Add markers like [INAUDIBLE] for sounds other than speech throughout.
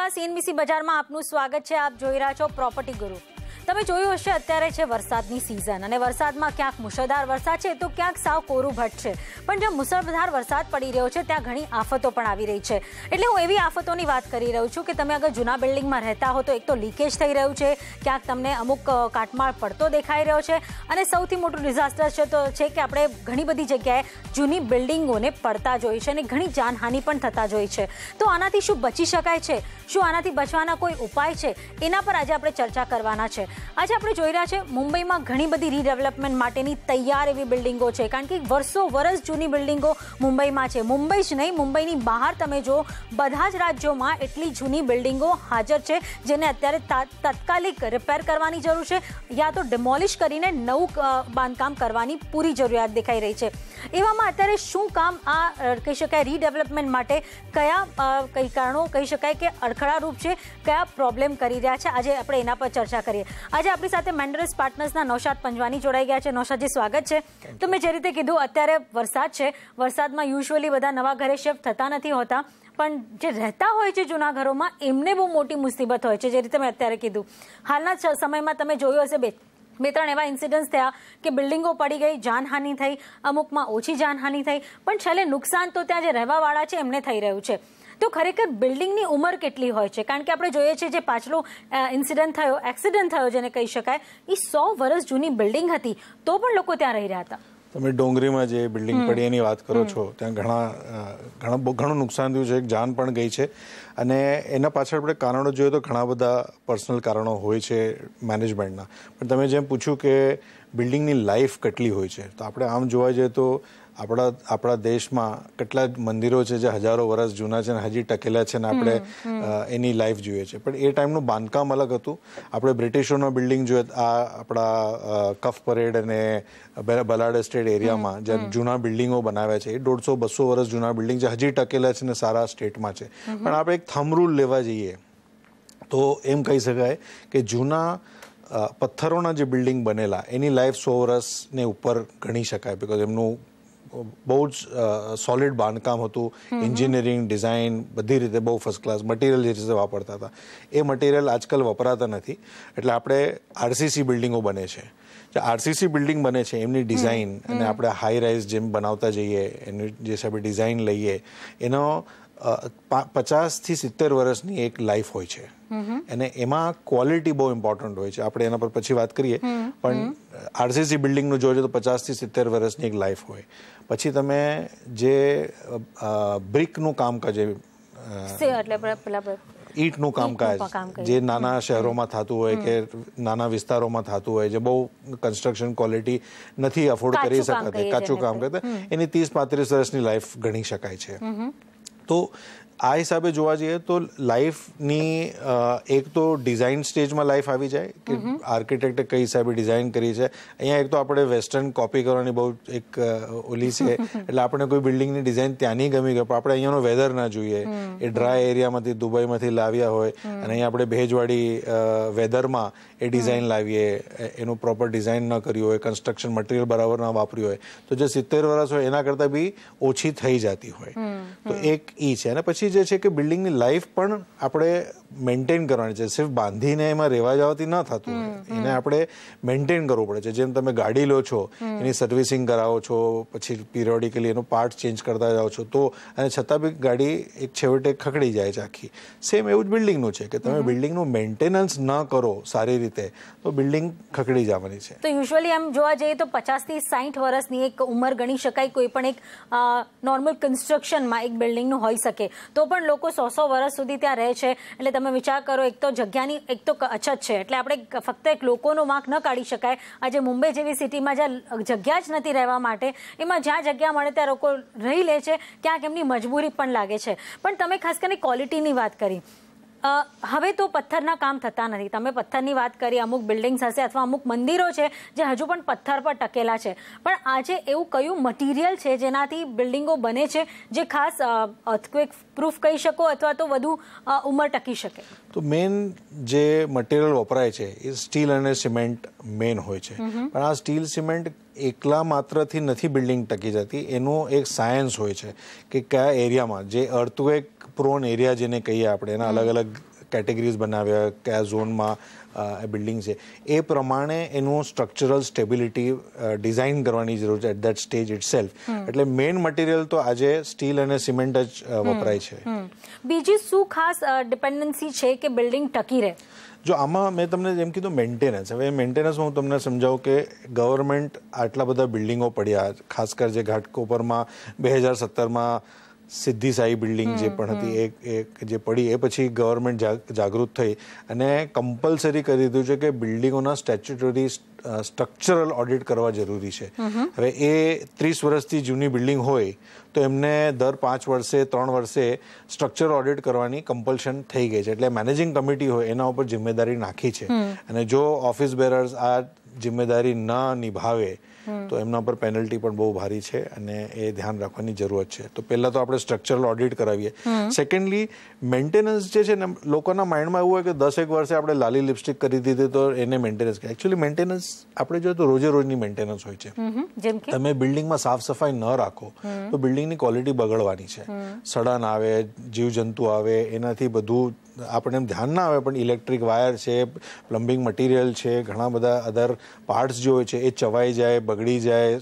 નમસ્કાર સીએનબીસી બજારમાં આપનું સ્વાગત છે. આપ જોઈ રહ્યા છો પ્રોપર્ટી ગુરુ. તમે જોયું હશે, અત્યારે છે વરસાદની સિઝન અને વરસાદમાં ક્યાંક મુશળધાર વરસાદ છે, તો ક્યાંક સાવ કોરું ભટ્ટ છે. પણ જ્યાં મુશળધાર વરસાદ પડી રહ્યો છે, ત્યાં ઘણી આફતો પણ આવી રહી છે. એટલે હું એવી આફતોની વાત કરી રહ્યું છું કે તમે અગર જૂના બિલ્ડિંગમાં રહેતા હો, તો એક તો લીકેજ થઈ રહ્યું છે, ક્યાંક તમને અમુક કાટમાળ પડતો દેખાઈ રહ્યો છે અને સૌથી મોટું ડિઝાસ્ટર છે તો છે કે આપણે ઘણી બધી જગ્યાએ જૂની બિલ્ડિંગોને પડતા જોઈ છે અને ઘણી જાનહાનિ પણ થતા જોઈ છે. તો આનાથી શું બચી શકાય છે? શું આનાથી બચવાના કોઈ ઉપાય છે? એના પર આજે આપણે ચર્ચા કરવાના છે. આજે આપણે જોઈ રહ્યા છે, મુંબઈમાં ઘણી બધી રીડેવલપમેન્ટ માટેની તૈયાર એવી બિલ્ડિંગો છે. કારણ કે વર્ષો વર્ષ જૂની બિલ્ડિંગો મુંબઈમાં છે. મુંબઈ જ નહીં, મુંબઈની બહાર તમે જો, બધા જ રાજ્યોમાં એટલી જૂની બિલ્ડિંગો હાજર છે, જેને અત્યારે તાત્કાલિક રિપેર કરવાની જરૂર છે, યા તો ડિમોલિશ કરીને નવું બાંધકામ કરવાની પૂરી જરૂરિયાત દેખાઈ રહી છે. એવામાં અત્યારે શું કામ આ કહી શકાય રીડેવલપમેન્ટ માટે કયા કઈ કારણો, કહી શકાય કે અડખડારૂપ છે, કયા પ્રોબ્લેમ કરી રહ્યા છે? આજે આપણે એના પર ચર્ચા કરીએ. આજે આપણી સાથે મેન્ડરસ પાર્ટનર્સના નૌશાદ પંજવાની જોડાઈ ગયા છે. નૌશાદજી, સ્વાગત છે. તો મેં જે રીતે કીધું, અત્યારે વરસાદ છે. વરસાદમાં યુઝ્યુઅલી બધા નવા ઘરે શિફ્ટ થતા નથી હોતા. પણ જે રહેતા હોય છે જૂના ઘરોમાં, એમને બહુ મોટી મુસીબત હોય છે, જે રીતે મેં અત્યારે કીધું. હાલના સમયમાં તમે જોયું હશે બે બે ત્રણ એવા ઇન્સિડન્ટ્સ થયા કે બિલ્ડિંગો પડી ગઈ, જાનહાનિ થઈ, અમુકમાં ઓછી જાનહાનિ થઈ. પણ છેલ્લે નુકસાન તો ત્યાં જે રહેવાવાળા છે, એમને થઈ રહ્યું છે. તો ખરેખર બિલ્ડિંગની ઉંમર કેટલી હોય છે? કારણ કે આપણે જોઈએ છીએ જે પાછલો ઇન્સિડન્ટ થયો એક્સિડન્ટ થયો જેને કહી શકાય એ સો વર્ષ જૂની બિલ્ડિંગ હતી. તો પણ લોકો ત્યાં રહી રહ્યા હતા. તમે ડોંગરીમાં જે બિલ્ડિંગ પડી એની વાત કરો છો ત્યાં ઘણા ઘણા ઘણું નુકસાન થયું છે એક જાન પણ ગઈ છે. અને એના પાછળ આપણે કારણો જોઈએ તો ઘણા બધા પર્સનલ કારણો હોય છે મેનેજમેન્ટના પણ તમે જેમ પૂછ્યું કે બિલ્ડિંગની લાઈફ કેટલી હોય છે તો આપણે આમ જોવા જઈએ તો આપણા આપણા દેશમાં કેટલા મંદિરો છે જે હજારો વર્ષ જૂના છે ને હજી ટકેલા છે ને આપણે એની લાઈફ જોઈએ છે. પણ એ ટાઈમનું બાંધકામ અલગ હતું. આપણે બ્રિટિશોનો બિલ્ડિંગ જોઈએ આ આપણા કફ પરેડ અને બલાડ એસ્ટેટ એરિયામાં જે જૂના બિલ્ડિંગો બનાવ્યા છે એ દોઢસો બસો વર્ષ જૂના બિલ્ડિંગ છે હજી ટકેલા છે ને સારા સ્ટેટમાં છે. પણ આપણે એક થમ રૂલ લેવા જઈએ તો એમ કહી શકાય કે જૂના પથ્થરોના જે બિલ્ડિંગ બનેલા એની લાઈફ સો વર્ષને ઉપર ગણી શકાય બિકોઝ એમનું બહુ જ સોલિડ બાંધકામ હતું. એન્જિનિયરિંગ ડિઝાઇન બધી રીતે બહુ ફર્સ્ટ ક્લાસ મટીરિયલ જે રીતે વાપરતા હતા. એ મટીરિયલ આજકાલ વપરાતા નથી. એટલે આપણે આરસીસી બિલ્ડિંગો બને છે. જે આરસીસી બિલ્ડિંગ બને છે એમની ડિઝાઇન અને આપણે હાઈ રાઇઝ જેમ બનાવતા જઈએ એની જે હિસાબે ડિઝાઇન લઈએ એનો પચાસથી સિત્તેર વર્ષની એક લાઈફ હોય છે. અને એમાં ક્વોલિટી બહુ ઇમ્પોર્ટન્ટ હોય છે. આપણે એના પર પછી વાત કરીએ. પણ આરસીસી બિલ્ડિંગનું જોઈએ તો પચાસથી સિત્તેર વર્ષની એક લાઈફ હોય. પછી તમે જે બ્રિકનું કામકાજ ઈટનું કામકાજ જે નાના શહેરોમાં થતું હોય કે નાના વિસ્તારોમાં થતું હોય જે બહુ કન્સ્ટ્રક્શન ક્વોલિટી નથી અફોર્ડ કરી શકાતી કાચું કામ કરતા એની ત્રીસ પાંત્રીસ વર્ષની લાઈફ ગણી શકાય છે. તો આ હિસાબે જોવા જઈએ તો લાઈફની એક તો ડિઝાઇન સ્ટેજમાં લાઈફ આવી જાય કે આર્કિટેક્ટે કઈ હિસાબે ડિઝાઇન કરી છે. અહીંયા એક તો આપણે વેસ્ટર્ન કોપી કરવાની બહુ એક ઓલી છે. [LAUGHS] એટલે આપણે કોઈ બિલ્ડિંગની ડિઝાઇન ત્યાંની ગમી ગયો પણ આપણે અહીંયાનો વેધર ના જોઈએ. એ ડ્રાય એરિયામાંથી દુબઈમાંથી લાવ્યા હોય અને અહીંયા આપણે ભેજવાળી વેધરમાં એ ડિઝાઇન લાવીએ એનું પ્રોપર ડિઝાઇન ન કર્યું હોય કન્સ્ટ્રક્શન મટીરિયલ બરાબર ના વાપર્યું હોય તો જે સિત્તેર વર્ષ હોય એના કરતાં બી ઓછી થઈ જતી હોય. તો એક ઈ છે. અને પછી જે છે કે બિલ્ડિંગની લાઈફ પણ આપણે મેન્ટેન કરવાની છે. સિર્ફ બાંધીને એમાં રહેવા જવાથી ન થતું હોય. એને આપણે મેન્ટેન કરવું પડે છે. જેમ તમે ગાડી લો છો એની સર્વિસિંગ કરાવો છો પછી પિરિયોડિકલી એનો પાર્ટ ચેન્જ કરતા જાઓ છો તો અને છતાં બી ગાડી એક છેવટે ખકડી જાય છે આખી. સેમ એવું જ બિલ્ડિંગનું છે કે તમે બિલ્ડિંગનું મેન્ટેનન્સ ન કરો સારી રીતે તો બિલ્ડિંગ ખકડી જવાની છે. તો યુઝ્યુઅલી એમ જોવા જઈએ તો પચાસથી સાઠ વર્ષની એક ઉંમર ગણી શકાય કોઈ પણ એક નોર્મલ કન્સ્ટ્રક્શનમાં એક બિલ્ડિંગનું હોઈ શકે. તો પણ લોકો સો સો વર્ષ સુધી ત્યાં રહે છે. એટલે તમે વિચાર કરો, એક તો જગ્યાની, એક તો અછત છે. એટલે આપણે ફક્ત એક લોકોનો વાંક ન કાઢી શકાય. આજે મુંબઈ જેવી સિટીમાં જ્યાં જગ્યા જ નથી રહેવા માટે, એમાં જ્યાં જગ્યા મળે ત્યાં લોકો રહી લે છે, ક્યાંક એમની મજબૂરી પણ લાગે છે. પણ તમે ખાસ કરીને ક્વોલિટીની વાત કરી. હવે તો પથ્થરના કામ થતા નથી. તમે પથ્થરની વાત કરી અમુક બિલ્ડિંગ્સ હશે અથવા અમુક મંદિરો છે જે હજુ પણ પથ્થર પર ટકેલા છે. પણ આજે એવું કયું મટીરિયલ છે જેનાથી બિલ્ડિંગો બને છે જે ખાસ અર્થક્વેક પ્રૂફ કહી શકો અથવા તો વધુ ઉંમર ટકી શકે? તો મેઇન જે મટીરિયલ વપરાય છે એ સ્ટીલ અને સિમેન્ટ મેઇન હોય છે. પણ આ સ્ટીલ સિમેન્ટ એકલા માત્રથી નથી બિલ્ડિંગ ટકી જતી. એનું એક સાયન્સ હોય છે કે કયા એરિયામાં. જે અર્થવેક પ્રોન એરિયા જેને કહીએ આપણે એના અલગ અલગ કેટેગરીઝ બનાવ્યા કયા ઝોનમાં બિલ્ડિંગ છે. એ પ્રમાણે એનું સ્ટ્રક્ચરલ સ્ટેબિલિટી ડિઝાઇન કરવાની જરૂર છે at that stage itself એટલે મેઇન મટીરિયલ તો આજે સ્ટીલ અને સિમેન્ટ જ વપરાય છે. બીજી શું ખાસ ડિપેન્ડન્સી છે કે બિલ્ડિંગ ટકી રહે? જો આમાં મેં તમને જેમ કીધું મેન્ટેનન્સ હવે મેન્ટેનન્સમાં હું તમને સમજાવું કે ગવર્મેન્ટ આટલા બધા બિલ્ડિંગો પડ્યા, ખાસ કર જે ઘાટકોપરમાં બે હજાર સત્તરમાં સિદ્ધિ સાઈ બિલ્ડિંગ જે પણ હતી એ એક જે પડી એ પછી ગવર્મેન્ટ જાગૃત થઈ અને કમ્પલસરી કરી દીધું છે કે બિલ્ડિંગોના સ્ટેચ્યુટરી સ્ટ્રક્ચરલ ઓડિટ કરવા જરૂરી છે. હવે એ ત્રીસ વર્ષથી જૂની બિલ્ડિંગ હોય તો એમને દર પાંચ વર્ષે ત્રણ વર્ષે સ્ટ્રક્ચર ઓડિટ કરવાની કમ્પલ્શન થઈ ગઈ છે. એટલે મેનેજિંગ કમિટી હોય એના ઉપર જિમ્મેદારી નાખી છે. અને જો ઓફિસ બેરર્સ આ જિમ્મેદારી ન નિભાવે તો એમના પર પેનલ્ટી પણ બહુ ભારી છે અને એ ધ્યાન રાખવાની જરૂરત છે. તો પહેલા તો આપણે સ્ટ્રક્ચરલ ઓડિટ કરાવીએ. સેકન્ડલી મેન્ટેનન્સ જે છે ને લોકોના માઇન્ડમાં એવું હોય કે દસ એક વર્ષે આપણે લાલી લિપસ્ટિક કરી દીધી તો એને મેન્ટેનન્સ એકચ્યુઅલી મેન્ટેનન્સ આપણે જોઈએ તો રોજે રોજની મેન્ટેનન્સ હોય છે. તમે બિલ્ડિંગમાં સાફ સફાઈ ન રાખો તો બિલ્ડિંગની ક્વોલિટી બગડવાની છે. સડન આવે જીવજંતુ આવે એનાથી બધું આપણે એમ ધ્યાન ના આવે પણ ઇલેક્ટ્રિક વાયર છે પ્લમ્બિંગ મટીરિયલ છે ઘણા બધા અધર પાર્ટ્સ જે હોય છે એ ચવાઈ જાય બગડી જાય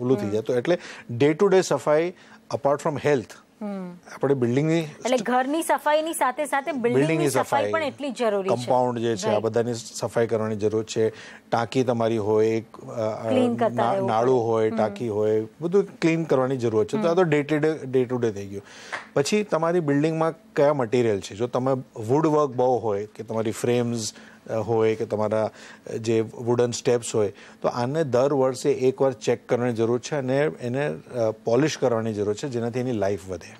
ઓલું થઈ જાય. તો એટલે ડે ટુ ડે સફાઈ અપાર્ટ ફ્રોમ હેલ્થ આપણે બિલ્ડિંગની એટલે ઘરની સફાઈની સાથે સાથે બિલ્ડિંગની સફાઈ પણ એટલી જરૂરી છે. કમ્પાઉન્ડ જે છે આ બધાની સફાઈ કરવાની જરૂર છે. ટાંકી તમારી હોય નાળું હોય ટાંકી હોય બધું ક્લીન કરવાની જરૂર છે. તો આ તો day to day day to day થઈ ગયું. પછી તમારી બિલ્ડિંગમાં કયા મટીરિયલ છે? જો તમે વુડ વર્ક બહુ હોય કે તમારી ફ્રેમ્સ હોય કે તમારા જે વુડન સ્ટેપ્સ હોય તો આને દર વર્ષે એકવાર ચેક કરવાની જરૂર છે અને એને પોલિશ કરવાની જરૂર છે જેનાથી એની લાઈફ વધે.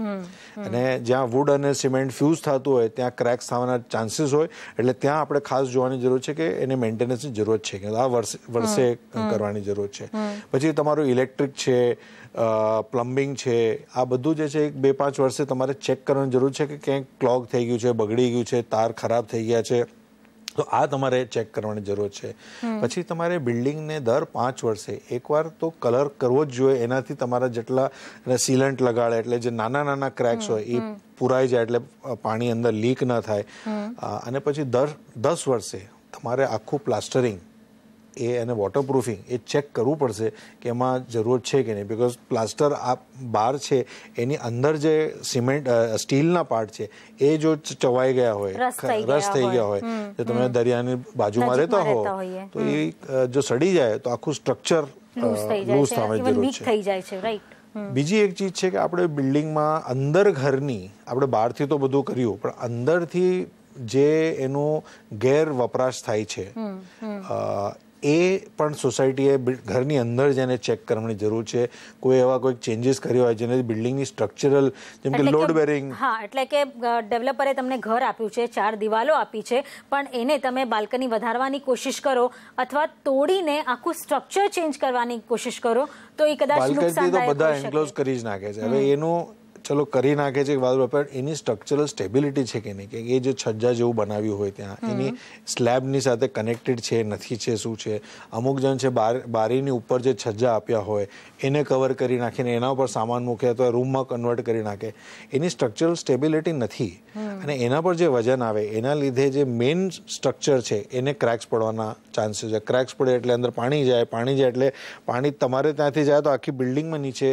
અને જ્યાં વુડ અને સિમેન્ટ ફ્યુઝ થતું હોય ત્યાં ક્રેક્સ થવાના ચાન્સીસ હોય એટલે ત્યાં આપણે ખાસ જોવાની જરૂર છે કે એને મેન્ટેનન્સની જરૂર છે કે આ વર્ષે વર્ષે કરવાની જરૂર છે. પછી તમારું ઇલેક્ટ્રિક છે પ્લમ્બિંગ છે આ બધું જે છે એક બે પાંચ વર્ષે તમારે ચેક કરવાની જરૂર છે કે ક્યાંક ક્લોગ થઈ ગયું છે બગડી ગયું છે તાર ખરાબ થઈ ગયા છે. તો આ તમારે ચેક કરવાની જરૂર છે. પછી તમારે બિલ્ડિંગને દર પાંચ વર્ષે એકવાર તો કલર કરવો જ જોઈએ. એનાથી તમારા જેટલા સીલન્ટ લગાડે એટલે જે નાના નાના ક્રેક્સ હોય એ પુરાઈ જાય એટલે પાણી અંદર લીક ન થાય. અને પછી દર દસ વર્ષે તમારે આખું પ્લાસ્ટરિંગ એ એને વોટરપ્રૂફિંગ એ ચેક કરવું પડશે કે એમાં જરૂરત છે કે નહીં. બિકોઝ પ્લાસ્ટર આ બહાર છે એની અંદર જે સિમેન્ટ સ્ટીલના પાર્ટ છે એ જો ચવાઈ ગયા હોય રસ થઈ ગયા હોય. તો તમે દરિયાની બાજુમાં રહેતા હો તો એ જો સડી જાય તો આખું સ્ટ્રક્ચર લૂઝ થવાની જરૂર છે. બીજી એક ચીજ છે કે આપણે બિલ્ડિંગમાં અંદર ઘરની આપણે બહારથી તો બધું કર્યું પણ અંદરથી જે એનો ગેર વપરાશ થાય છે એ પણ સોસાયટીએ ઘરની અંદર જેને ચેક કરવાની જરૂર છે. કોઈ એવા કોઈ ચેન્જીસ કર્યો હોય જેને બિલ્ડિંગની સ્ટ્રક્ચરલ જેમ કે લોડ બેરિંગ હા એટલે કે ડેવલપરે તમને ઘર આપ્યું છે ચાર દિવાલો આપી છે પણ એને તમે બાલ્કની વધારવાની કોશિશ કરો અથવા તોડીને આખું સ્ટ્રક્ચર ચેન્જ કરવાની કોશિશ કરો તો એ કદાચ નુકસાનદાયક બધા એન્ક્લોઝ કરી જ નાખે છે. હવે એનું ચલો કરી નાખે છે બાજુ પણ એની સ્ટ્રક્ચરલ સ્ટેબિલિટી છે કે નહીં? કે એ જે છજ્જા જેવું બનાવ્યું હોય ત્યાં એની સ્લેબની સાથે કનેક્ટેડ છે નથી છે શું છે? અમુક જણ છે બાર બારીની ઉપર જે છજ્જા આપ્યા હોય એને કવર કરી નાખીને એના ઉપર સામાન મૂકે અથવા રૂમમાં કન્વર્ટ કરી નાખે. એની સ્ટ્રક્ચરલ સ્ટેબિલિટી નથી. અને એના પર જે વજન આવે એના લીધે જે મેઇન સ્ટ્રક્ચર છે એને ક્રેક્સ પડવાના ચાન્સીસ છે. ક્રેક્સ પડે એટલે અંદર પાણી જાય પાણી જાય એટલે પાણી તમારે ત્યાંથી જાય તો આખી બિલ્ડિંગમાં નીચે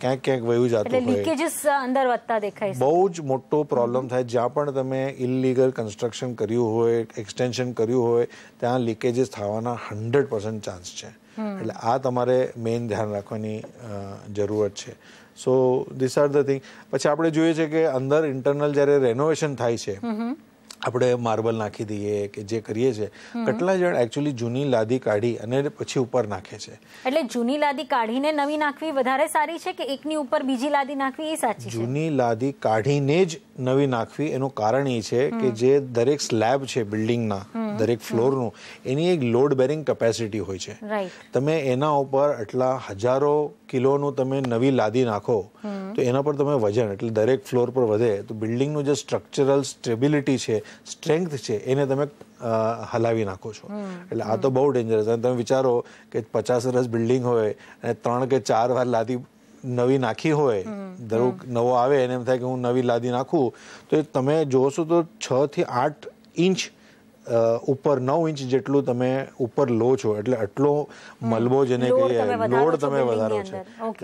ક્યાંક ક્યાંક વયું જતું હોય. અંદર વધતા દેખાય છે. બહુ જ મોટો પ્રોબ્લેમ થાય. જ્યાં પણ તમે ઇલીગલ કન્સ્ટ્રક્શન કર્યું હોય એક્સટેન્શન કર્યું હોય ત્યાં લીકેજીસ થવાના હંડ્રેડ પર્સન્ટ ચાન્સ છે. એટલે આ તમારે મેઇન ધ્યાન રાખવાની જરૂરત છે. So this are the thing પછી આપણે જોઈએ છે કે અંદર ઇન્ટરનલ જ્યારે રેનોવેશન થાય છે આપણે માર્બલ નાખી દઈએ કે જે કરીએ છીએ કેટલા જણ એકચ્યુઅલી જૂની લાદી કાઢી અને પછી ઉપર નાખે છે? એટલે જૂની લાદી કાઢીને નવી નાખવી વધારે સારી છે કે એકની ઉપર બીજી લાદી નાખવી એ સાચી છે? જૂની લાદી કાઢીને જ નવી નાખવી એનું કારણ એ છે કે જે દરેક સ્લેબ છે બિલ્ડિંગના દરેક ફ્લોરનું એની એક લોડ બેરિંગ કેપેસિટી હોય છે. તમે એના ઉપર આટલા હજારો કિલોનું તમે નવી લાદી નાખો તો એના પર તમે વજન એટલે દરેક ફ્લોર પર વધે તો બિલ્ડિંગનું જે સ્ટ્રક્ચરલ સ્ટેબિલિટી છે સ્ટ્રેન્થ છે એને તમે હલાવી નાખો છો. એટલે આ તો બહુ ડેન્જરસ અને તમે વિચારો કે પચાસ વર્ષ બિલ્ડિંગ હોય અને ત્રણ કે ચાર વાર લાદી નવી નાખી હોય દરેક નવો આવે એને એમ થાય કે હું નવી લાદી નાખું. તો તમે જોશો તો છ થી આઠ ઇંચ ઉપર નવ ઇંચ જેટલું તમે ઉપર લો છો એટલે આટલો મલબો જેને કહીએ લોડ તમે વધારો છે.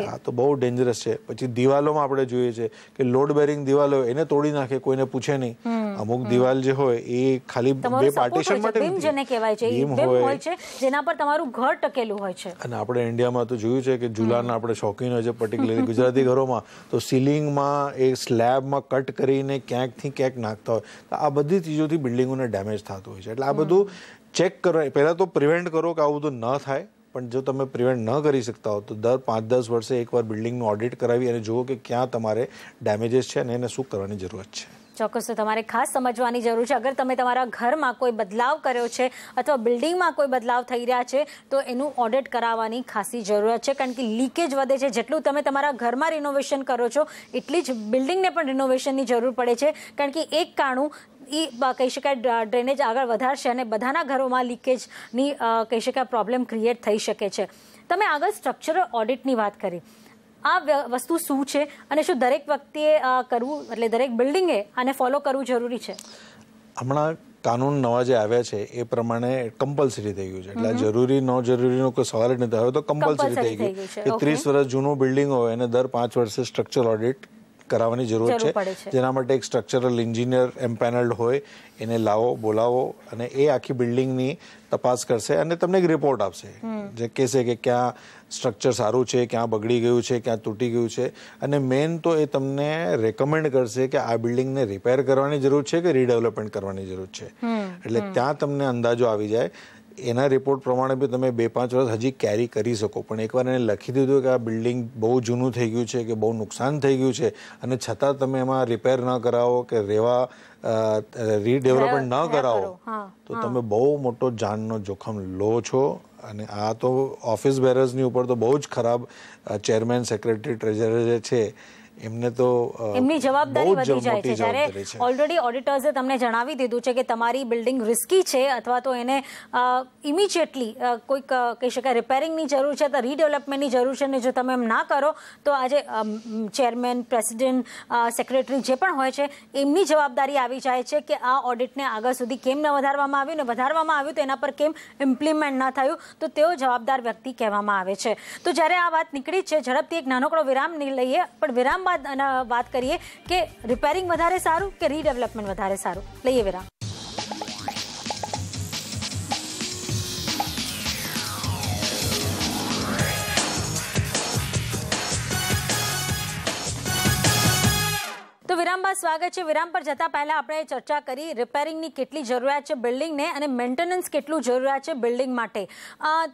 આ તો બહુ ડેન્જરસ છે. પછી દિવાલોમાં આપણે જોઈએ છે કે લોડ બેરિંગ દિવાલો હોય, એને તોડી નાખે કોઈને પૂછે નહીં. અમુક દિવાલ જે હોય એ ખાલી બે પાર્ટીશન માટે બીમ જેને કહેવાય છે બીમ હોય. હોય છે જેના પર તમારું ઘર ટકેલું હોય છે. અને આપણે ઇન્ડિયામાં તો જોયું છે કે જુલાના આપણે શોખીન હોય છે પર્ટિક્યુલરલી ગુજરાતી ઘરોમાં તો સીલિંગમાં એ સ્લેબમાં કટ કરીને ક્યાંકથી ક્યાંક નાખતા હોય. તો આ બધી ચીજોથી બિલ્ડિંગોને ડેમેજ થતું હોય છે. એટલે આ બધું ચેક કરો. પહેલાં તો પ્રિવેન્ટ કરો કે આવું બધું ન થાય, પણ જો તમે પ્રિવેન્ટ ન કરી શકતા હો, તો દર પાંચ દસ વર્ષે એકવાર બિલ્ડિંગનું ઓડિટ કરાવી અને જુઓ કે ક્યાં તમારે ડેમેજીસ છે અને એને શું કરવાની જરૂરત છે. ચોક્કસ, તો તમારે ખાસ સમજવાની જરૂર છે. અગર તમે તમારા ઘરમાં કોઈ બદલાવ કર્યો છે અથવા બિલ્ડિંગમાં કોઈ બદલાવ થઈ રહ્યા છે, તો એનું ઓડિટ કરાવવાની ખાસી જરૂરત છે. કારણ કે લીકેજ વધે છે. જેટલું તમે તમારા ઘરમાં રિનોવેશન કરો છો, એટલી જ બિલ્ડિંગને પણ રિનોવેશનની જરૂર પડે છે. કારણ કે એક કાણું એ કહી શકાય ડ્રેનેજ આગળ વધારશે અને બધાના ઘરોમાં લીકેજની કહી શકાય પ્રોબ્લેમ ક્રિએટ થઈ શકે છે. તમે આગળ સ્ટ્રક્ચરલ ઓડિટની વાત કરી. આ વસ્તુ શું છે અને શું દરેક વ્યક્તિએ કરવું એટલે દરેક બિલ્ડિંગે આને ફોલો કરવું જરૂરી છે? હમણાં કાનૂન નવા જે આવ્યા છે એ પ્રમાણે કમ્પલસરી થઈ ગયું છે. એટલે જરૂરી ન જરૂરીનો કોઈ સવાલ જ નથી હવે તો કમ્પલસરી થઈ ગયું. કે ત્રીસ વર્ષ જૂનું બિલ્ડિંગ હોય એને દર પાંચ વર્ષે સ્ટ્રક્ચર ઓડિટ કરાવવાની જરૂર છે. જેના માટે એક સ્ટ્રક્ચરલ એન્જિનિયર એમ્પેનલ્ડ હોય એને લાવો બોલાવો અને એ આખી બિલ્ડિંગની તપાસ કરશે અને તમને એક રિપોર્ટ આપશે. જે કહેશે કે ક્યાં સ્ટ્રક્ચર સારું છે ક્યાં બગડી ગયું છે ક્યાં તૂટી ગયું છે. અને મેઇન તો એ તમને રેકમેન્ડ કરશે કે આ બિલ્ડિંગને રિપેર કરવાની જરૂર છે કે રીડેવલપમેન્ટ કરવાની જરૂર છે. એટલે ત્યાં તમને અંદાજો આવી જાય. એના રિપોર્ટ પ્રમાણે બી તમે બે પાંચ વર્ષ હજી કેરી કરી શકો. પણ એકવાર એને લખી દીધું કે આ બિલ્ડિંગ બહુ જૂનું થઈ ગયું છે કે બહુ નુકસાન થઈ ગયું છે અને છતાં તમે એમાં રિપેર ન કરાવો કે રેવા રીડેવલપમેન્ટ ન કરાવો તો તમે બહુ મોટો જાનનો જોખમ લો છો અને આ તો ઓફિસ બેરર્સની ઉપર તો બહુ જ ખરાબ ચેરમેન સેક્રેટરી ટ્રેઝરર જે છે એમને તો એમની જવાબદારી વધી જાય છે. જ્યારે ઓલરેડી ઓડિટર્સે તમને જણાવી દીધું છે કે તમારી બિલ્ડિંગ રિસ્કી છે અથવા તો એને ઇમિડિયેટલી કોઈક કહી શકાય રિપેરિંગની જરૂર છે તો રીડેવલપમેન્ટની જરૂર છે ને જો તમે એમ ના કરો તો આજે ચેરમેન પ્રેસિડેન્ટ સેક્રેટરી જે પણ હોય છે એમની જવાબદારી આવી જાય છે કે આ ઓડિટને આગળ સુધી કેમ ન વધારવામાં આવ્યું ને વધારવામાં આવ્યું તો એના પર કેમ ઇમ્પ્લિમેન્ટ ન થયું તો તેઓ જવાબદાર વ્યક્તિ કહેવામાં આવે છે. તો જ્યારે આ વાત નીકળી છે ઝડપથી એક નાનકડો વિરામ લઈએ પણ વિરામ આના વાત કરીએ કે રિપેરિંગ વધારે સારું કે રીડેવલપમેન્ટ વધારે સારું? લઈએ વિરામ. તો વિરામ બાદ સ્વાગત છે. વિરામ પર જતા પહેલા આપણે ચર્ચા કરી રિપેરિંગની કેટલી જરૂરિયાત છે બિલ્ડિંગને અને મેન્ટેનન્સ કેટલું જરૂરિયાત છે બિલ્ડિંગ માટે.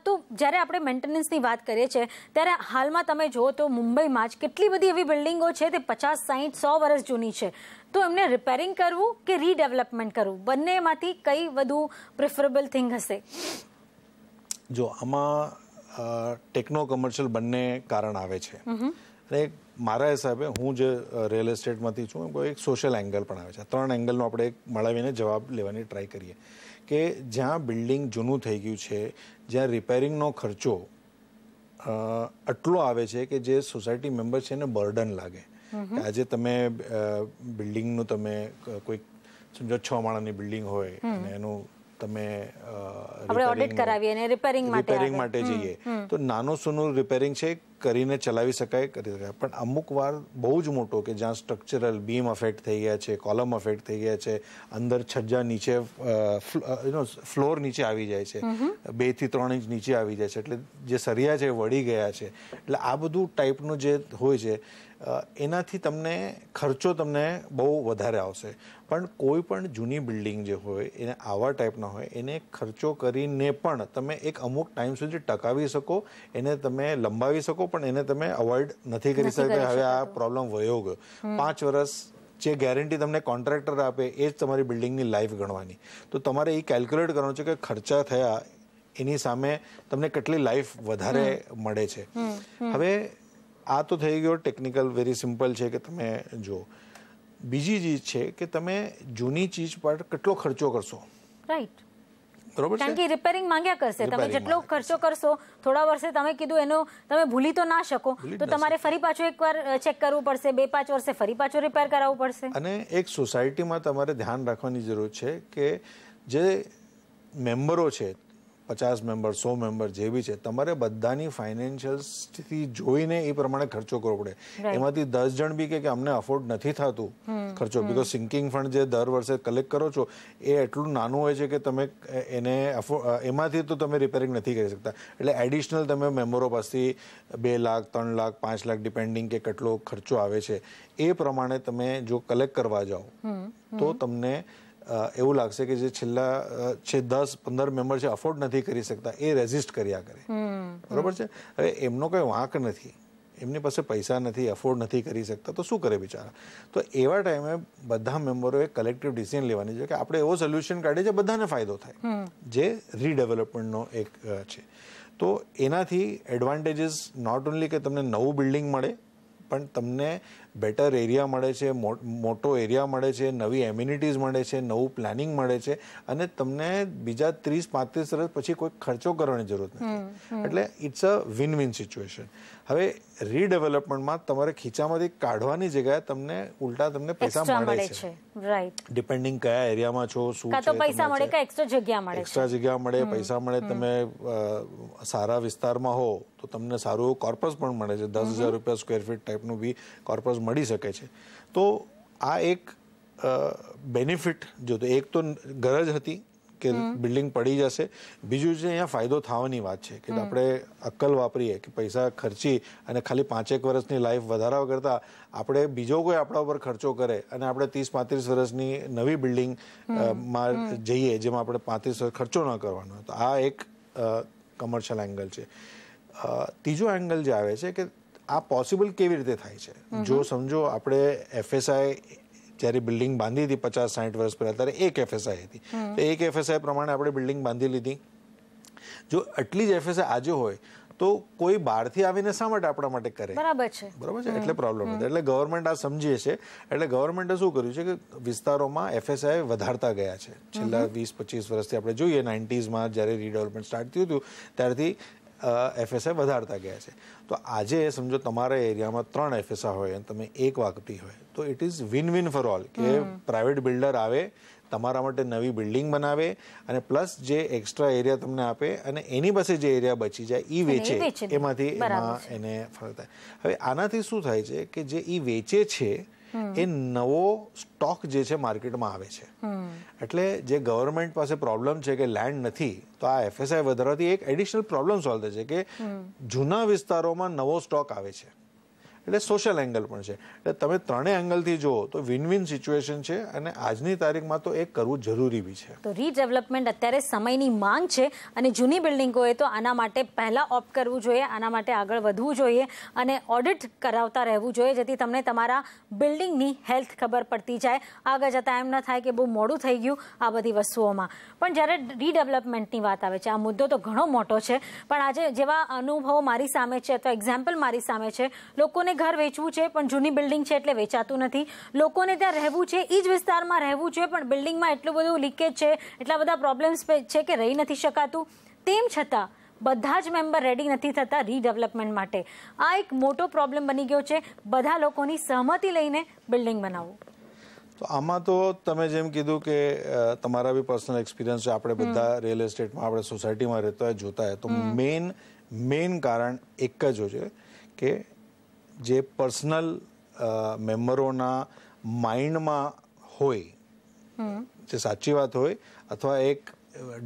તો જ્યારે આપણે મેન્ટેનન્સની વાત કરીએ છીએ ત્યારે હાલમાં તમે જુઓ તો મુંબઈમાં જ કેટલી બધી એવી બિલ્ડિંગો છે તે પચાસ સાહીઠ સો વર્ષ જૂની છે. તો એમને રિપેરિંગ કરવું કે રીડેવલપમેન્ટ કરવું? બંનેમાંથી કઈ વધુ પ્રિફરેબલ થિંગ હશે? જો આમાં ટેકનો કમર્શિયલ બંને કારણ આવે છે. અને એક મારા હિસાબે હું જે રિયલ એસ્ટેટમાંથી છું એમ એક સોશિયલ એંગલ પણ આવે છે. ત્રણ એંગલનો આપણે એક મળાવીને જવાબ લેવાની ટ્રાય કરીએ. કે જ્યાં બિલ્ડિંગ જૂનું થઈ ગયું છે જ્યાં રિપેરિંગનો ખર્ચો આટલો આવે છે કે જે સોસાયટી મેમ્બર છે એને બર્ડન લાગે. આજે તમે બિલ્ડિંગનું તમે કોઈક સમજો છ માળાની બિલ્ડિંગ હોય અને એનું તમે આપણે ઓડિટ કરાવીએ અને રિપેરિંગ માટે રિપેરિંગ માટે જઈએ. તો નાનો સોનું રિપેરિંગ છે કરીને ચલાવી શકાય કરી શકાય. પણ અમુક વાર બહુ જ મોટો કે જ્યાં સ્ટ્રક્ચરલ બીમ અફેક્ટ થઈ ગયા છે કોલમ અફેક્ટ થઈ ગયા છે અંદર છજ્જા નીચે યુ ફ્લોર નીચે આવી જાય છે. બેથી ત્રણ ઇંચ નીચે આવી જાય છે. એટલે જે સરિયા છે એ વળી ગયા છે. એટલે આ બધું ટાઈપનું જે હોય છે એનાથી તમને ખર્ચો તમને બહુ વધારે આવશે. પણ કોઈ પણ જૂની બિલ્ડિંગ જે હોય એને આવા ટાઈપના હોય એને ખર્ચો કરીને પણ તમે એક અમુક ટાઈમ સુધી ટકાવી શકો એને તમે લંબાવી શકો પણ એને તમે અવોઇડ નથી કરી શકતા. હવે આ પ્રોબ્લેમ વયો ગયો. પાંચ વર્ષ જે ગેરંટી તમને કોન્ટ્રાક્ટર આપે એ જ તમારી બિલ્ડિંગની લાઈફ ગણવાની. તો તમારે એ કેલ્ક્યુલેટ કરવાનું છે કે ખર્ચા થયા એની સામે તમને કેટલી લાઈફ વધારે મળે છે. હવે આ તો થઈ ગયો ટેકનિકલ વેરી સિમ્પલ છે કે તમે જો બીજી ચીજ છે કે તમે જૂની ચીજ પર કેટલો ખર્ચો કરશો. રાઈટ બરોબર કારણ કે રિપેરિંગ માંગ્યા કરશે. તમે જેટલો ખર્ચો કરશો. થોડા વર્ષે તમે કીધું એનો તમે ભૂલી તો ના શકો. તો તમારે ફરી પાછું એકવાર ચેક કરવું પડશે બે પાંચ વર્ષે ફરી પાછું રિપેર કરાવવું પડશે. અને એક સોસાયટીમાં તમારે ધ્યાન રાખવાની જરૂર છે કે જે મેમ્બરો છે પચાસ મેમ્બર સો મેમ્બર જે બી છે તમારે બધાની ફાઇનાન્શિયલ સ્થિતિ જોઈને એ પ્રમાણે ખર્ચો કરવો પડે. એમાંથી દસ જણ બી કે કે અમને અફોર્ડ નથી થતું ખર્ચો બીકોઝ સિંકિંગ ફંડ જે દર વર્ષે કલેક્ટ કરો છો એ એટલું નાનું હોય છે કે તમે એને એમાંથી તો તમે રિપેરિંગ નથી કરી શકતા. એટલે એડિશનલ તમે મેમ્બરો પાસેથી બે લાખ ત્રણ લાખ પાંચ લાખ ડિપેન્ડિંગ કે કેટલો ખર્ચો આવે છે એ પ્રમાણે તમે જો કલેક્ટ કરવા જાઓ તો તમને એવું લાગશે કે જે છેલ્લા છે દસ પંદર મેમ્બર છે અફોર્ડ નથી કરી શકતા એ રેઝિસ્ટ કર્યા કરે. બરોબર છે? હવે એમનો કંઈ વાંક નથી. એમની પાસે પૈસા નથી અફોર્ડ નથી કરી શકતા તો શું કરે બિચારા? તો એવા ટાઈમે બધા મેમ્બરોએ કલેક્ટિવ ડિસિઝન લેવાની છે કે આપણે એવો સોલ્યુશન કાઢીએ જે બધાને ફાયદો થાય. જે રીડેવલપમેન્ટનો એક છે. તો એનાથી એડવાન્ટેજીસ નોટ ઓનલી કે તમને નવું બિલ્ડિંગ મળે પણ તમને બેટર એરિયા મળે છે મોટો એરિયા મળે છે નવી એમ્યુનિટીઝ મળે છે નવું પ્લાનિંગ મળે છે અને તમને બીજા ત્રીસ પાંત્રીસ વર્ષ પછી કોઈ ખર્ચો કરવાની જરૂર નથી. એટલે it's a win win situation હવે રીડેવલપમેન્ટમાં તમારે ખીચામાંથી કાઢવાની જગ્યાએ તમને ઉલટા તમને પૈસા મળે છે. રાઈટ ડિપેન્ડિંગ કયા એરિયામાં છો શું તો પૈસા મળે કે એક્સ્ટ્રા જગ્યા મળે એક્સ્ટ્રા જગ્યા મળે પૈસા મળે તમે સારા વિસ્તારમાં હો તો તમને સારું કોર્પસ પણ મળે છે. દસ હજાર રૂપિયા સ્ક્વેર ફીટ ટાઈપનું બી કોર્પસ મળી શકે છે. તો આ એક બેનિફિટ જો તો એક તો ગરજ હતી કે બિલ્ડિંગ પડી જશે. બીજું છે અહીંયા ફાયદો થવાની વાત છે કે આપણે અક્કલ વાપરીએ કે પૈસા ખર્ચી અને ખાલી પાંચેક વર્ષની લાઈફ વધારવા કરતાં આપણે બીજો કોઈ આપણા ઉપર ખર્ચો કરે અને આપણે ત્રીસ પાંત્રીસ વર્ષની નવી બિલ્ડિંગમાં જઈએ જેમાં આપણે પાંત્રીસ વર્ષ ખર્ચો ન કરવાનો તો આ એક કમર્શિયલ એંગલ છે. ત્રીજો એંગલ જે આવે છે કે આ પોસિબલ કેવી રીતે થાય છે? જો સમજો આપણે એફએસઆઈ જ્યારે બિલ્ડિંગ બાંધી હતી પચાસ સાઠ વર્ષ પહેલાં ત્યારે એક એફએસઆઈ હતી. તો એક એફએસઆઈ પ્રમાણે આપણે બિલ્ડિંગ બાંધી લીધી. જો આટલી જ એફએસઆઈ આજે હોય તો કોઈ બહારથી આવીને શા માટે આપણા માટે કરે? બરાબર છે. બરાબર છે? એટલે પ્રોબ્લેમ નથી એટલે ગવર્મેન્ટ આ સમજીએ છે. એટલે ગવર્મેન્ટે શું કર્યું છે કે વિસ્તારોમાં એફએસઆઈ વધારતા ગયા છે. છેલ્લા વીસ પચીસ વર્ષથી આપણે જોઈએ નાઇન્ટીઝમાં જ્યારે રીડેવલપમેન્ટ સ્ટાર્ટ થયું હતું ત્યારથી એફએસઆઈ વધારતા ગયા છે. તો આજે સમજો તમારા એરિયામાં ત્રણ એફએસઆઈ હોય અને તમે એક વાગતી હોય. તો it is win win for all કે પ્રાઇવેટ બિલ્ડર આવે તમારા માટે નવી બિલ્ડિંગ બનાવે અને પ્લસ જે એક્સ્ટ્રા એરિયા તમને આપે અને એની પાસે જે એરિયા બચી જાય એ વેચે. એમાંથી એમાં એને ફરક થાય હવે આનાથી શું થાય છે કે જે એ વેચે છે એ નવો સ્ટોક જે છે માર્કેટમાં આવે છે. એટલે જે ગવર્મેન્ટ પાસે પ્રોબ્લેમ છે કે લેન્ડ નથી તો આ એફએસઆઈ વધારવાથી એક એડિશનલ પ્રોબ્લેમ સોલ્વ થશે છે કે જૂના વિસ્તારોમાં નવો સ્ટોક આવે છે. એટલે સોશિયલ એંગલ પણ છે. એટલે તમે ત્રણેય એંગલથી જુઓ તો વિન વિન સિચ્યુએશન છે અને આજની તારીખમાં તો એ કરવું જરૂરી બી છે. તો રીડેવલપમેન્ટ અત્યારે સમયની માંગ છે અને જૂની બિલ્ડિંગોએ તો આના માટે પહેલાં ઓપ્ટ કરવું જોઈએ, આના માટે આગળ વધવું જોઈએ અને ઓડિટ કરાવતા રહેવું જોઈએ, જેથી તમને તમારા બિલ્ડિંગની હેલ્થ ખબર પડતી જાય. આગળ જતાં એમ ન થાય કે બહુ મોડું થઈ ગયું આ બધી વસ્તુઓમાં. પણ જ્યારે રીડેવલપમેન્ટની વાત આવે છે, આ મુદ્દો તો ઘણો મોટો છે, પણ આજે જેવા અનુભવો મારી સામે છે અથવા એક્ઝામ્પલ મારી સામે છે, લોકોને ઘર વેચવું છે પણ જૂની બિલ્ડિંગ છે એટલે વેચાતું નથી. લોકોને ત્યાં રહેવું છે એ જ વિસ્તારમાં રહેવું છે પણ બિલ્ડિંગમાં એટલું બધું લીકેજ છે એટલા બધા પ્રોબ્લેમ્સ છે કે રહી નથી શકાતું. તેમ છતાં બધા જ મેમ્બર રેડી નથી થતા રીડેવલપમેન્ટ માટે. આ એક મોટો પ્રોબ્લેમ બની ગયો છે બધા લોકોની સહમતિ લઈને બિલ્ડિંગ બનાવવું. તો આમાં તો તમે જેમ કીધું કે તમારા બી પર્સનલ એક્સપિરિયન્સ છે આપણે બધા રિયલ એસ્ટેટમાં આપણે સોસાયટીમાં રહેતા હોય જોતા હોય તો મેઇન મેઇન કારણ એક જ હોય છે કે જે પર્સનલ મેમ્બરોના માઇન્ડમાં હોય જે સાચી વાત હોય અથવા એક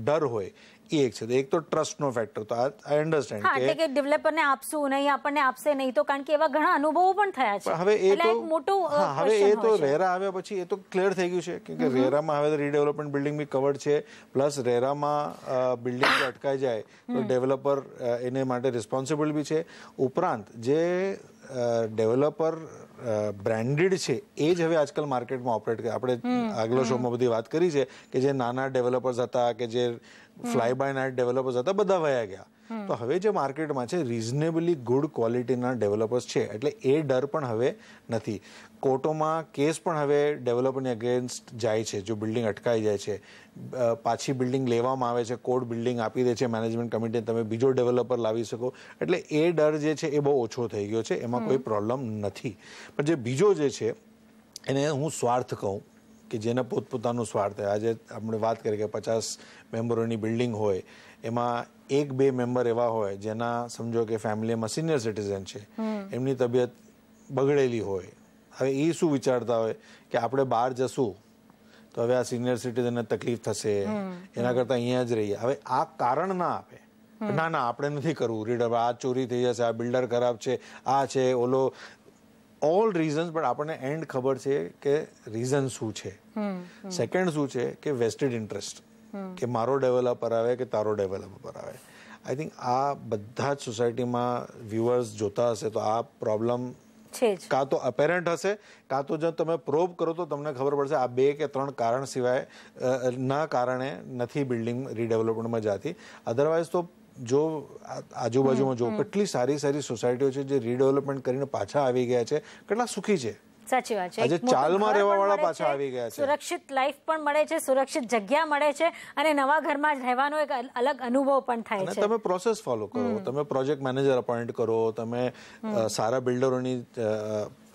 ડર હોય એ એક છે. તો એક તો ટ્રસ્ટનો ફેક્ટર તો આઈ અન્ડરસ્ટેન્ડ કે એટલે કે ડેવલપરને આપશું નહીં આપણને આપશે નહીં તો કારણ કે એવા ઘણા અનુભવો પણ થયા છે. હવે એ તો મોટું હવે એ તો રેરા આવ્યા પછી એ તો ક્લિયર થઈ ગયું છે કેમકે રેરામાં હવે રીડેવલપમેન્ટ બિલ્ડિંગ બી કવર્ડ છે પ્લસ રેરામાં બિલ્ડિંગ અટકાઈ જાય તો ડેવલપર એને માટે રિસ્પોન્સિબલ બી છે. ઉપરાંત જે ડેવલપર બ્રાન્ડેડ છે એ જ હવે આજકાલ માર્કેટમાં ઓપરેટ કરે. આપણે આગલો શોમાં બધી વાત કરી છે કે જે નાના ડેવલપર્સ હતા કે જે ફ્લાય બાય નાઇટ ડેવલપર્સ હતા બધા વયા ગયા. તો હવે જે માર્કેટમાં છે રિઝનેબલી ગુડ ક્વોલિટીના ડેવલપર્સ છે. એટલે એ ડર પણ હવે નથી. કોર્ટોમાં કેસ પણ હવે ડેવલપરની અગેન્સ્ટ જાય છે જો બિલ્ડિંગ અટકાઈ જાય છે. પાછી બિલ્ડિંગ લેવામાં આવે છે કોર્ટ બિલ્ડિંગ આપી દે છે મેનેજમેન્ટ કમિટી તમે બીજો ડેવલપર લાવી શકો. એટલે એ ડર જે છે એ બહુ ઓછો થઈ ગયો છે. એમાં કોઈ પ્રોબ્લેમ નથી. પણ જે બીજો જે છે એને હું સ્વાર્થ કહું. કે જેના પોતપોતાનું સ્વાર્થ આજે આપણે વાત કરીએ કે પચાસ મેમ્બરોની બિલ્ડિંગ હોય એમાં એક બે મેમ્બર એવા હોય જેના સમજો કે ફેમિલીમાં સિનિયર સિટીઝન છે. એમની તબિયત બગડેલી હોય. હવે એ શું વિચારતા હોય કે આપણે બહાર જશું તો હવે આ સિનિયર સિટીઝનને તકલીફ થશે. એના કરતાં અહીંયા જ રહીએ. હવે આ કારણ ના આપે. ના ના આપણે નથી કરવું. રીડર આ ચોરી થઈ જશે આ બિલ્ડર ખરાબ છે આ છે ઓલો ઓલ રીઝન્સ પણ આપણને એન્ડ ખબર છે કે રીઝન શું છે. સેકન્ડ શું છે કે વેસ્ટેડ ઇન્ટરેસ્ટ કે મારો ડેવલપર આવે કે તારો ડેવલપર આવે. આઈ થિંક આ બધા જ સોસાયટીમાં વ્યુઅર્સ જોતા હશે તો આ પ્રોબ્લેમ કાં તો અપેરન્ટ હશે કાં તો જો તમે પ્રોબ કરો તો તમને ખબર પડશે આ બે કે ત્રણ કારણ સિવાય ના કારણે નથી બિલ્ડિંગ રીડેવલપમેન્ટમાં જતી. અધરવાઇઝ તો જો આજુબાજુમાં જો કેટલી સારી સારી સોસાયટીઓ છે જે રીડેવલપમેન્ટ કરીને પાછા આવી ગયા છે. કેટલા સુખી છે. સાચી વાત છે. આજે ચાલમાં રહેવા વાળા પાછા આવી ગયા છે. સુરક્ષિત લાઈફ પણ મળે છે સુરક્ષિત જગ્યા મળે છે અને નવા ઘરમાં જ રહેવાનો એક અલગ અનુભવ પણ થાય છે. તમે પ્રોસેસ ફોલો કરો. તમે પ્રોજેક્ટ મેનેજર અપોઇન્ટ કરો. તમે સારા બિલ્ડરોની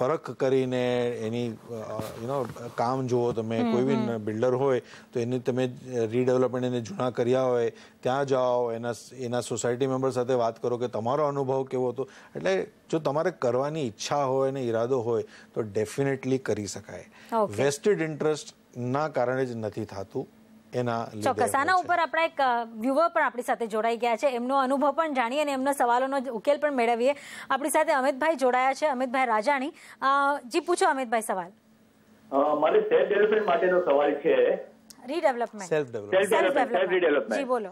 પરખ કરીને એની યુ નો કામ જુઓ તમે કોઈ બી બિલ્ડર હોય તો એની તમે રીડેવલપમેન્ટ એને જૂના કર્યા હોય ત્યાં જાઓ એના એના સોસાયટી મેમ્બર સાથે વાત કરો કે તમારો અનુભવ કેવો હતો. એટલે જો તમારે કરવાની ઈચ્છા હોય અને ઈરાદો હોય તો ડેફિનેટલી કરી શકાય. વેસ્ટેડ ઇન્ટરેસ્ટ ના કારણે જ નથી થતું. એના ચોક્કસ. આના ઉપર આપણા એક વ્યુઅર પણ આપણી સાથે જોડાઈ ગયા છે. એમનો અનુભવ પણ જાણીએ અને એમના સવાલોનો ઉકેલ પણ મેળવીએ. આપણી સાથે અમિતભાઈ જોડાયા છે. અમિતભાઈ રાજાણી જી પૂછો અમિતભાઈ સવાલ. મારે સેલ્ફ ડેવલપમેન્ટ માટેનો સવાલ છે. Redevelopment self development development self redevelopment જી, બોલો.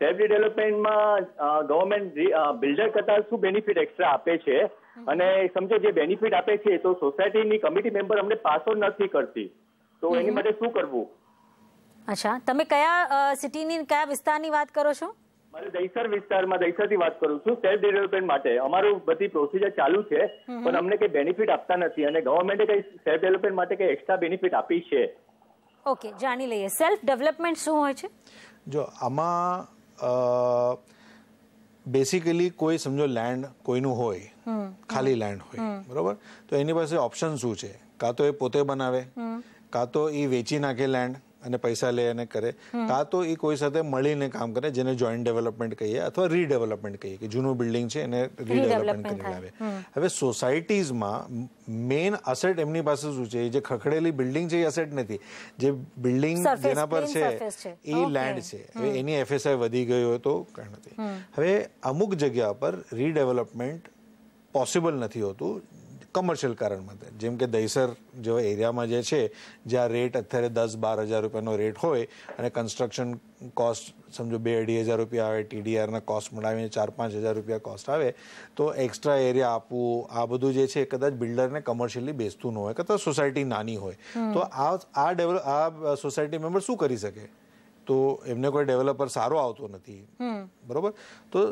સેલ્ફ રીડેવલપમેન્ટમાં ગવર્મેન્ટ બિલ્ડર કરતા શું બેનિફિટ એક્સ્ટ્રા આપે છે? અને સમજો જે બેનિફિટ આપે છે તો સોસાયટીની કમિટી મેમ્બર અમને પાસ ઓન નથી કરતી. તો એની માટે શું કરવું? અચ્છા તમે કયા સિટીની કયા વિસ્તારની વાત કરો છો? મારે દહીસર વિસ્તારમાં દહીસરથી વાત કરું છું સેલ્ફ ડેવલપમેન્ટ માટે. અમારું બધી પ્રોસિજર ચાલુ છે પણ અમને કઈ બેનિફિટ આપતા નથી અને ગવર્મેન્ટે કઈ સેલ્ફ ડેવલપમેન્ટ માટે કઈ એક્સ્ટ્રા બેનિફિટ આપી છે. ઓકે જાણી લઈએ. સેલ્ફ ડેવલપમેન્ટ શું હોય છે? જો આમાં બેસિકલી કોઈ સમજો લેન્ડ કોઈનું હોય ખાલી લેન્ડ હોય બરોબર? તો એની પાસે ઓપ્શન શું છે? કાં તો એ પોતે બનાવે કાં તો એ વેચી નાખે લેન્ડ અને પૈસા લે અને કરે. કાં તો એ કોઈ સાથે મળીને કામ કરે જેને જોઈન્ટ ડેવલપમેન્ટ કહીએ અથવા રીડેવલપમેન્ટ કહીએ કે જૂનું બિલ્ડિંગ છે એને રીડેવલપમેન્ટ કરી થાય. લાવે હવે સોસાયટીઝમાં મેઇન અસેટ એમની પાસે શું છે? એ જે ખખડેલી બિલ્ડિંગ છે એ અસેટ નથી. જે બિલ્ડિંગ જેના પર છે એ લેન્ડ છે. હવે એની એફએસઆઈ વધી ગયો હોય તો કઈ નથી. હવે અમુક જગ્યા પર રીડેવલપમેન્ટ પોસિબલ નથી હોતું. કમર્શિયલ કારણ માટે જેમ કે દહીસર જેવા એરિયામાં જે છે જ્યાં રેટ અત્યારે દસ બાર હજાર રૂપિયાનો રેટ હોય અને કન્સ્ટ્રક્શન કોસ્ટ સમજો બે અઢી હજાર રૂપિયા આવે ટીડીઆરના કોસ્ટ મળાવીને ચાર પાંચ હજાર રૂપિયા કોસ્ટ આવે તો એક્સ્ટ્રા એરિયા આપવું આ બધું જે છે કદાચ બિલ્ડરને કમર્શિયલી બેસતું ન હોય કદાચ સોસાયટી નાની હોય. તો આ આ ડેવલપ આ સોસાયટી મેમ્બર શું કરી શકે? તો એમને કોઈ ડેવલપર સારો આવતો નથી. બરોબર? તો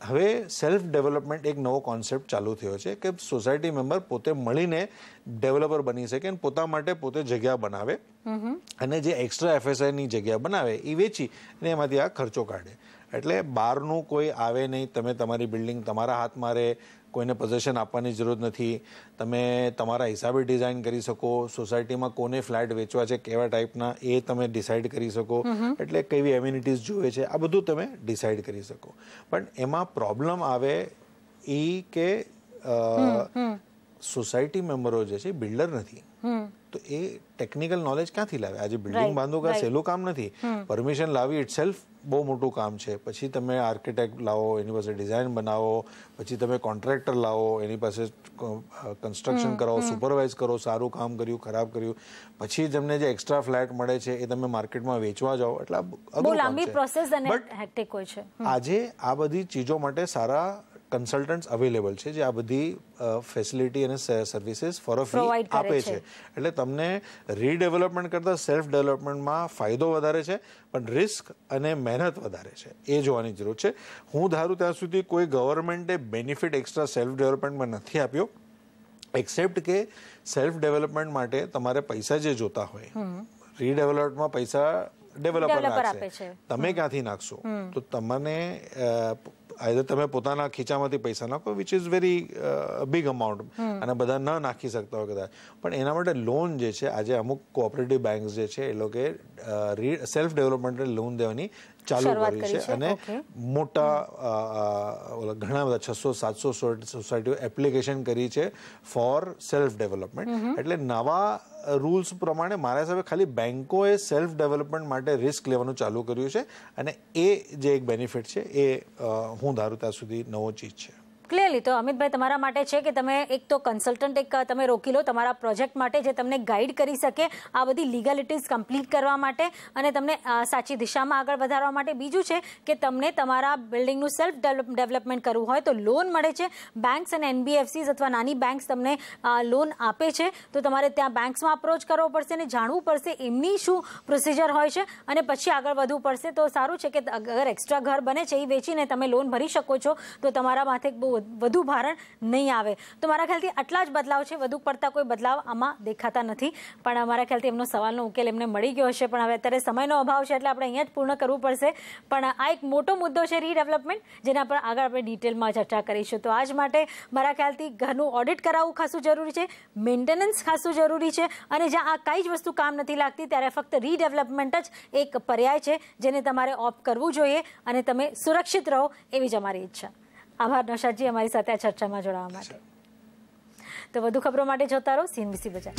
હવે સેલ્ફ ડેવલપમેન્ટ એક નવો કોન્સેપ્ટ ચાલુ થયો છે કે સોસાયટી મેમ્બર પોતે મળીને ડેવલપર બની શકે અને પોતા માટે પોતે જગ્યા બનાવે. અને જે એક્સ્ટ્રા એફએસઆઈ ની જગ્યા બનાવે એ વેચી અને એમાંથી આ ખર્ચો કાઢે. એટલે બહારનું કોઈ આવે નહીં તમે તમારી બિલ્ડિંગ તમારા હાથમાં રહે કોઈને પોઝેશન આપવાની જરૂર નથી. તમે તમારા હિસાબે ડિઝાઇન કરી શકો. સોસાયટીમાં કોને ફ્લેટ વેચવા છે કેવા ટાઈપના એ તમે ડિસાઇડ કરી શકો. એટલે કેવી એમ્યુનિટીઝ જોઈએ છે આ બધું તમે ડિસાઇડ કરી શકો. પણ એમાં પ્રોબ્લેમ આવે એ કે સોસાયટી મેમ્બરો જે છે બિલ્ડર નથી. તો એ ટેકનિકલ નોલેજ ક્યાંથી લાવે? આજે બિલ્ડિંગ બાંધવું કાંઈ સહેલું કામ નથી. પરમિશન લાવી ઇટ સેલ્ફ બહુ મોટું કામ છે. પછી તમે આર્કિટેક્ટ લાવો એની પાસે ડિઝાઇન બનાવો પછી તમે કોન્ટ્રાક્ટર લાવો એની પાસે કન્સ્ટ્રક્શન કરાવો સુપરવાઇઝ કરો સારું કામ કર્યું ખરાબ કર્યું. પછી તમને જે એક્સ્ટ્રા ફ્લેટ મળે છે એ તમે માર્કેટમાં વેચવા જાઓ. એટલે બહુ લાંબી. પ્રોસેસ અને હેક્ટિક હોય છે. આજે આ બધી ચીજો માટે સારા કન્સલ્ટન્ટ્સ અવેલેબલ છે જે આ બધી ફેસિલિટી અને સર્વિસીસ ફોર અ ફી આપે છે. એટલે તમને રીડેવલપમેન્ટ કરતાં સેલ્ફ ડેવલપમેન્ટમાં ફાયદો વધારે છે પણ રિસ્ક અને મહેનત વધારે છે. એ જોવાની જરૂર છે. હું ધારું ત્યાં સુધી કોઈ ગવર્મેન્ટે બેનિફિટ એક્સ્ટ્રા સેલ્ફ ડેવલપમેન્ટમાં નથી આપ્યો એક્સેપ્ટ કે સેલ્ફ ડેવલપમેન્ટ માટે તમારે પૈસા જે જોતા હોય રીડેવલપમેન્ટમાં પૈસા ડેવલપર નાખશે. તમે ક્યાંથી નાખશો? તો તમને આઈધર તમે પોતાના ખીચામાંથી પૈસા નાખો which is very big amount અને બધા ન નાખી શકતા હોય કદાચ. પણ એના માટે લોન જે છે આજે અમુક કોઓપરેટિવ બેંક્સ જે છે એ લોકોએ સેલ્ફ ડેવલપમેન્ટ લોન દેવાની ચાલુ કરી છે અને મોટા ઘણા બધા છસો સાતસો સોસાયટીઓ એપ્લિકેશન કરી છે ફોર સેલ્ફ ડેવલપમેન્ટ એટલે નવા રૂલ્સ પ્રમાણે મારા હિસાબે ખાલી બેન્કોએ સેલ્ફ ડેવલપમેન્ટ માટે રિસ્ક લેવાનું ચાલુ કર્યું છે અને એ જે એક બેનિફિટ છે એ હું ધારું ત્યાં સુધી નવો ચીજ છે. ક્લિયરલી તો અમિતભાઈ તમારા માટે છે કે તમે એક તો કન્સલ્ટન્ટ એક તમે રોકી લો તમારા પ્રોજેક્ટ માટે જે તમને ગાઈડ કરી શકે આ બધી લીગલિટીઝ કમ્પ્લીટ કરવા માટે અને તમને સાચી દિશામાં આગળ વધારવા માટે. બીજું છે કે તમને તમારા બિલ્ડિંગનું સેલ્ફ ડેવલપમેન્ટ કરવું હોય તો લોન મળે છે. બેંક્સ અને એનબીએફસીઝ અથવા નાની બેંક્સ તમને લોન આપે છે. તો તમારે ત્યાં બેંક્સમાં અપ્રોચ કરવો પડશે અને જાણવું પડશે એમની શું પ્રોસિજર હોય છે. અને પછી આગળ વધવું પડશે. તો સારું છે કે અગર એક્સ્ટ્રા ઘર બને છે એ વેચીને તમે લોન ભરી શકો છો, તો તમારા માથે બહુ વધુ ભારણ નહીં આવે. તો મારા ખ્યાલથી આટલા જ બદલાવ છે. વધુ પડતા કોઈ બદલાવ આમાં દેખાતા નથી. પણ અમારા ખ્યાલથી એમનો સવાલનો ઉકેલ એમને મળી ગયો હશે. પણ હવે અત્યારે સમયનો અભાવ છે એટલે આપણે અહીંયા જ પૂર્ણ કરવું પડશે. પણ આ એક મોટો મુદ્દો છે રીડેવલપમેન્ટ જેના પર આગળ આપણે ડિટેલમાં ચર્ચા કરીશું. તો આજ માટે મારા ખ્યાલથી ઘરનું ઓડિટ કરાવવું ખાસું જરૂરી છે. મેન્ટેનન્સ ખાસું જરૂરી છે. અને જ્યાં આ કાંઈ જ વસ્તુ કામ નથી લાગતી, ત્યારે ફક્ત રીડેવલપમેન્ટ જ એક પર્યાય છે, જેને તમારે ઓપ કરવું જોઈએ અને તમે સુરક્ષિત રહો એવી જ અમારી ઈચ્છા. આભાર નશાજી અમારી સાથે આ ચર્ચામાં જોડાવા માટે. તો વધુ ખબરો માટે જોતા રહો સીએનબીસી બજાર.